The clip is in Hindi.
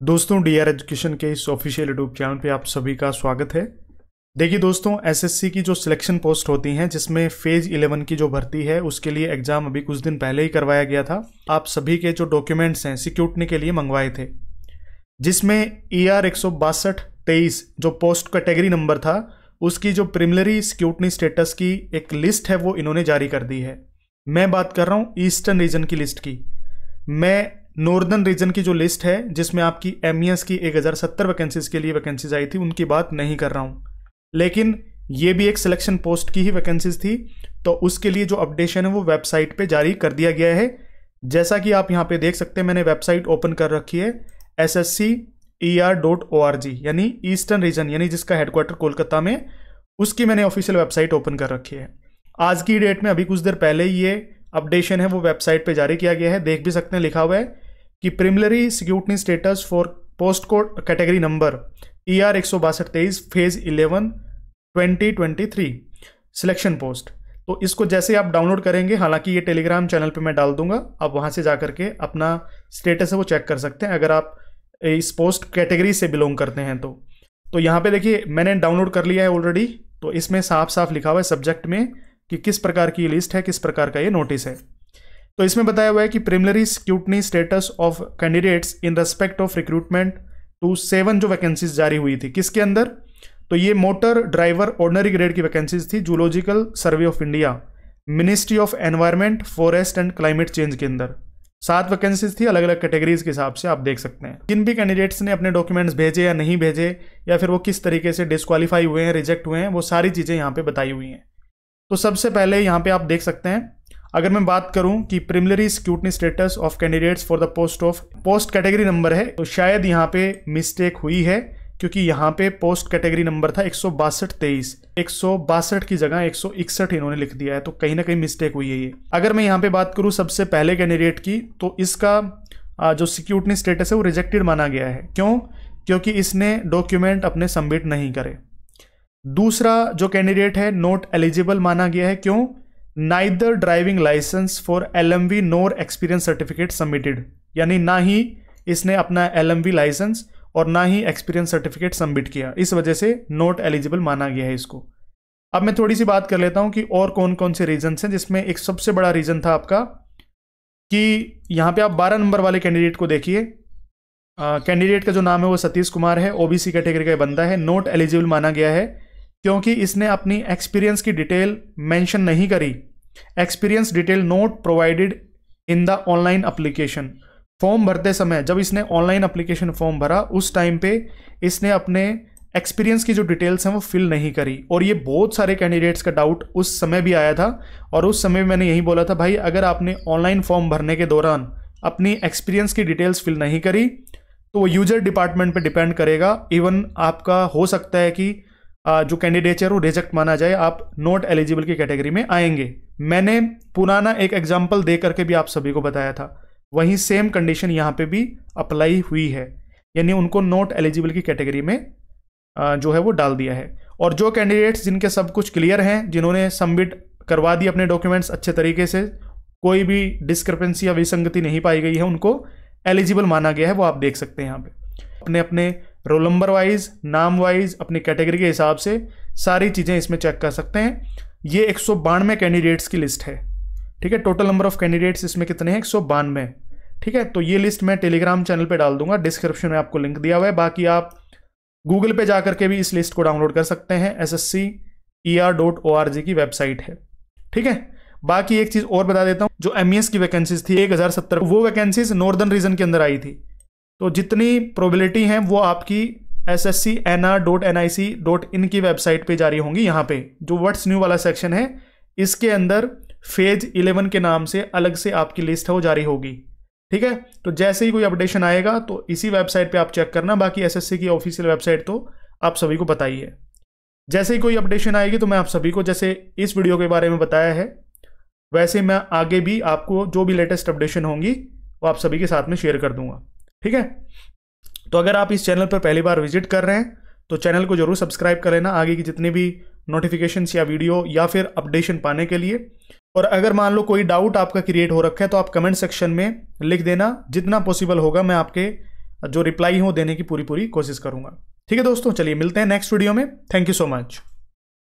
दोस्तों डी आर एजुकेशन के इस ऑफिशियल यूट्यूब चैनल पे आप सभी का स्वागत है। देखिए दोस्तों एसएससी की जो सिलेक्शन पोस्ट होती हैं, जिसमें फ़ेज़ 11 की जो भर्ती है, उसके लिए एग्ज़ाम अभी कुछ दिन पहले ही करवाया गया था। आप सभी के जो डॉक्यूमेंट्स हैं सिक्योरिटी के लिए मंगवाए थे। जिसमें ई आर एक जो पोस्ट कैटेगरी नंबर था, उसकी जो प्रिमिलरी सिक्योरिटी स्टेटस की एक लिस्ट है, वो इन्होंने जारी कर दी है। मैं बात कर रहा हूँ ईस्टर्न रीजन की लिस्ट की। मैं नॉर्दर्न रीजन की जो लिस्ट है, जिसमें आपकी एम e की एक हज़ार सत्तर वैकेंसीज के लिए वैकेंसीज आई थी, उनकी बात नहीं कर रहा हूँ। लेकिन ये भी एक सिलेक्शन पोस्ट की ही वैकेंसीज थी तो उसके लिए जो अपडेशन है, वो वेबसाइट पे जारी कर दिया गया है। जैसा कि आप यहाँ पे देख सकते हैं, मैंने वेबसाइट ओपन कर रखी है S S C E R dot O R G यानी ईस्टर्न रीजन यानी जिसका हेडक्वार्टर कोलकाता में, उसकी मैंने ऑफिशियल वेबसाइट ओपन कर रखी है। आज की डेट में अभी कुछ देर पहले ये अपडेशन है, वो वेबसाइट पे जारी किया गया है, देख भी सकते हैं, लिखा हुआ है। कि preliminary security status for post code category number E R एक सौ बासठ तेईस phase eleven twenty twenty three selection post तो इसको जैसे आप डाउनलोड करेंगे, हालाँकि ये टेलीग्राम चैनल पे मैं डाल दूँगा, आप वहाँ से जा करके अपना स्टेटस है वो चेक कर सकते हैं। अगर आप इस पोस्ट कैटेगरी से बिलोंग करते हैं तो। तो यहाँ पे देखिए, मैंने डाउनलोड कर लिया है ऑलरेडी तो इसमें साफ़ साफ़ लिखा हुआ है सब्जेक्ट में कि किस प्रकार की लिस्ट है, किस प्रकार का ये नोटिस है। तो इसमें बताया हुआ है कि preliminary scrutiny status of candidates in respect of recruitment two seven जो वैकेंसीज जारी हुई थी, किसके अंदर? तो ये मोटर ड्राइवर ऑर्डनरी ग्रेड की वैकेंसीज थी zoological survey of India ministry of environment forest and climate change के अंदर। सात वैकेंसीज थी अलग अलग कैटेगरीज के हिसाब से आप देख सकते हैं। जिन भी कैंडिडेट्स ने अपने डॉक्यूमेंट्स भेजे या नहीं भेजे, या फिर वो किस तरीके से डिस्कालीफाई हुए हैं रिजेक्ट हुए हैं, वो सारी चीज़ें यहाँ पे बताई हुई हैं। तो सबसे पहले यहाँ पे आप देख सकते हैं अगर मैं बात करूँ कि preliminary scrutiny status of candidates for the post of post category number है तो शायद यहाँ पे मिस्टेक हुई है, क्योंकि यहाँ पे पोस्ट कैटेगरी नंबर था एक सौ बासठ तेईस। एक सौ बासठ की जगह एक सौ इकसठ इन्होंने लिख दिया है तो कहीं ना कहीं मिस्टेक हुई है ये। अगर मैं यहाँ पे बात करूँ सबसे पहले कैंडिडेट की तो इसका जो सिक्योरिटी स्टेटस है वो रिजेक्टेड माना गया है। क्यों? क्योंकि इसने डॉक्यूमेंट अपने सबमिट नहीं करे। दूसरा जो कैंडिडेट है नोट एलिजिबल माना गया है, क्यों? Neither driving licence for L M V nor experience certificate submitted यानी ना ही इसने अपना एल एम वी लाइसेंस और ना ही एक्सपीरियंस सर्टिफिकेट सबमिट किया। इस वजह से नोट एलिजिबल माना गया है इसको। अब मैं थोड़ी सी बात कर लेता हूँ कि और कौन कौन से रीजन हैं, जिसमें एक सबसे बड़ा रीजन था आपका कि यहाँ पे आप 12 नंबर वाले कैंडिडेट को देखिए। कैंडिडेट का जो नाम है वो सतीश कुमार है ओबीसी कैटेगरी का बंदा है नोट एलिजिबल माना गया है। क्योंकि इसने अपनी एक्सपीरियंस की डिटेल मेंशन नहीं करी। Experience detail not provided in the online application form भरते समय, जब इसने ऑनलाइन अप्लीकेशन फॉर्म भरा, उस टाइम पे इसने अपने एक्सपीरियंस की जो डिटेल्स हैं, वो फिल नहीं करी। और ये बहुत सारे कैंडिडेट्स का डाउट उस समय भी आया था। और उस समय मैंने यही बोला था, भाई, अगर आपने ऑनलाइन फॉर्म भरने के दौरान अपनी एक्सपीरियंस की डिटेल्स फिल नहीं करी तो वो यूज़र डिपार्टमेंट पे डिपेंड करेगा। इवन आपका हो सकता है कि जो कैंडिडेचर वो रिजेक्ट माना जाए, आप नॉट एलिजिबल की कैटेगरी में आएँगे। मैंने पुराना एक एग्ज़ाम्पल दे करके भी आप सभी को बताया था। वहीं सेम कंडीशन यहाँ पे भी अप्लाई हुई है। यानी उनको नॉट एलिजिबल की कैटेगरी में जो है वो डाल दिया है। और जो कैंडिडेट्स जिनके सब कुछ क्लियर हैं, जिन्होंने सबमिट करवा दिए अपने डॉक्यूमेंट्स अच्छे तरीके से, कोई भी डिस्क्रिपेंसी या विसंगति नहीं पाई गई है, उनको एलिजिबल माना गया है, वो आप देख सकते हैं यहाँ पे। अपने अपने रोल नंबर वाइज नाम वाइज अपनी कैटेगरी के हिसाब से सारी चीज़ें इसमें चेक कर सकते हैं। ये एक सौ बानवे कैंडिडेट्स की लिस्ट है। ठीक है? टोटल नंबर ऑफ़ कैंडिडेट्स इसमें कितने हैं? एक सौ बानवे। ठीक है? तो ये लिस्ट मैं टेलीग्राम चैनल पे डाल दूँगा। डिस्क्रिप्शन में आपको लिंक दिया हुआ है। बाकी आप गूगल पे जा करके भी इस लिस्ट को डाउनलोड कर सकते हैं। S S C E R dot O R G की वेबसाइट है। ठीक है? बाकी एक चीज़ और बता देता हूँ। जो एम ई एस की वैकेंसीज थी, एक हज़ार सत्तर, वो वैकेंसीज नॉर्दर्न रीजन के अंदर आई थी। तो जितनी प्रोबेबिलिटी हैं वो आपकी S S C N R dot N I C dot in की वेबसाइट पे जारी होंगी, यहाँ पे। जो वर्ड्स न्यू वाला सेक्शन है, इसके अंदर फ़ेज़ इलेवन के नाम से अलग से आपकी लिस्ट है, वो जारी होगी। ठीक है? तो जैसे ही कोई अपडेशन आएगा तो इसी वेबसाइट पे आप चेक करना। बाकी एसएससी की ऑफिशियल वेबसाइट तो आप सभी को बताइए जैसे ही कोई अपडेशन आएगी तो मैं आप सभी को जैसे इस वीडियो के बारे में बताया है, वैसे मैं आगे भी आपको जो भी लेटेस्ट अपडेशन होंगी, वो आप सभी के साथ में शेयर कर दूँगा। ठीक है? तो अगर आप इस चैनल पर पहली बार विज़िट कर रहे हैं तो चैनल को ज़रूर सब्सक्राइब कर लेना आगे की जितनी भी नोटिफिकेशंस या वीडियो या फिर अपडेशन पाने के लिए। और अगर मान लो कोई डाउट आपका क्रिएट हो रखा है तो आप कमेंट सेक्शन में लिख देना। जितना पॉसिबल होगा, मैं आपके जो रिप्लाई हो देने की पूरी पूरी कोशिश करूँगा। ठीक है दोस्तों? चलिए मिलते हैं नेक्स्ट वीडियो में। Thank you so much